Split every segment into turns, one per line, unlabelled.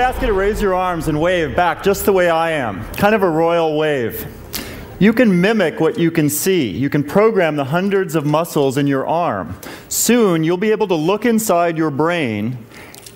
ask you to raise your arms and wave back just the way I am, kind of a royal wave. You can mimic what you can see. You can program the hundreds of muscles in your arm. Soon, you'll be able to look inside your brain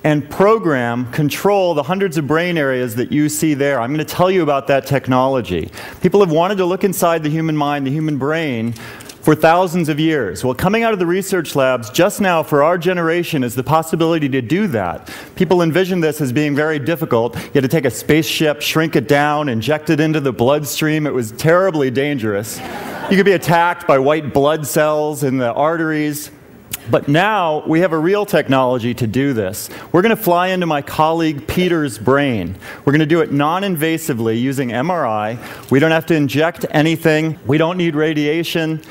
and program, control the hundreds of brain areas that you see there. I'm going to tell you about that technology. People have wanted to look inside the human mind, the human brain, for thousands of years. Well, coming out of the research labs just now for our generation is the possibility to do that. People envision this as being very difficult. You had to take a spaceship, shrink it down, inject it into the bloodstream. It was terribly dangerous. You could be attacked by white blood cells in the arteries. But now we have a real technology to do this. We're going to fly into my colleague Peter's brain. We're going to do it non invasively using MRI. We don't have to inject anything, we don't need radiation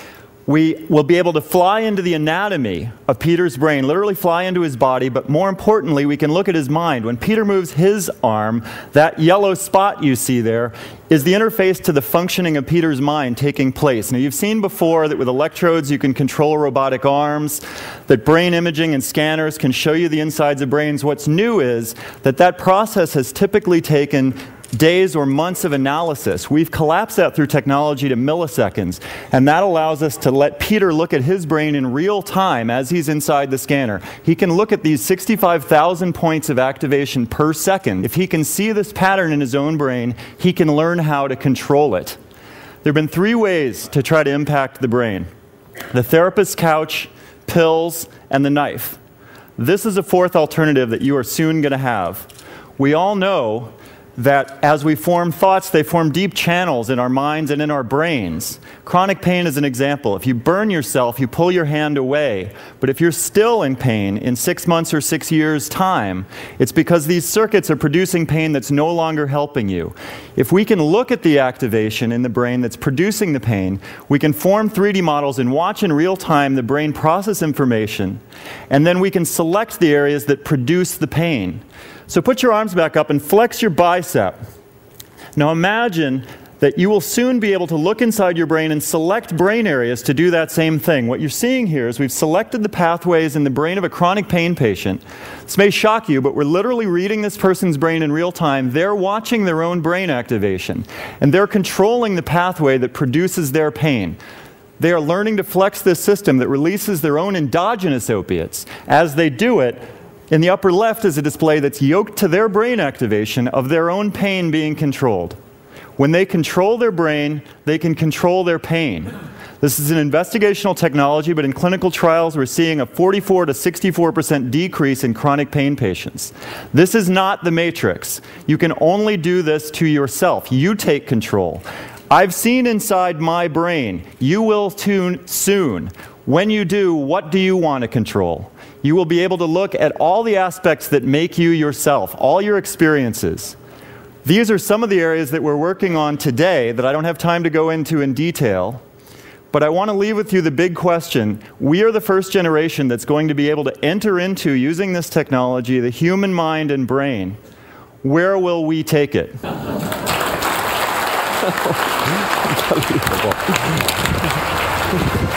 we will be able to fly into the anatomy of Peter's brain, literally fly into his body, but more importantly, we can look at his mind. When Peter moves his arm, that yellow spot you see there is the interface to the functioning of Peter's mind taking place. Now, you've seen before that with electrodes you can control robotic arms, that brain imaging and scanners can show you the insides of brains. What's new is that that process has typically taken days or months of analysis. We've collapsed that through technology to milliseconds, and that allows us to let Peter look at his brain in real time as he's inside the scanner. He can look at these 65,000 points of activation per second. If he can see this pattern in his own brain, he can learn how to control it. There have been three ways to try to impact the brain the therapist's couch, pills, and the knife. This is a fourth alternative that you are soon going to have. We all know that as we form thoughts, they form deep channels in our minds and in our brains. Chronic pain is an example. If you burn yourself, you pull your hand away. But if you're still in pain in six months or six years' time, it's because these circuits are producing pain that's no longer helping you. If we can look at the activation in the brain that's producing the pain, we can form 3D models and watch in real time the brain process information, and then we can select the areas that produce the pain. So put your arms back up and flex your bicep. Now imagine that you will soon be able to look inside your brain and select brain areas to do that same thing. What you're seeing here is we've selected the pathways in the brain of a chronic pain patient. This may shock you, but we're literally reading this person's brain in real time. They're watching their own brain activation, and they're controlling the pathway that produces their pain. They are learning to flex this system that releases their own endogenous opiates. As they do it, in the upper left is a display that's yoked to their brain activation of their own pain being controlled. When they control their brain, they can control their pain. This is an investigational technology, but in clinical trials, we're seeing a 44 to 64% decrease in chronic pain patients. This is not the matrix. You can only do this to yourself. You take control. I've seen inside my brain. You will tune soon. When you do, what do you want to control? you will be able to look at all the aspects that make you yourself, all your experiences. These are some of the areas that we're working on today that I don't have time to go into in detail. But I want to leave with you the big question. We are the first generation that's going to be able to enter into, using this technology, the human mind and brain. Where will we take it?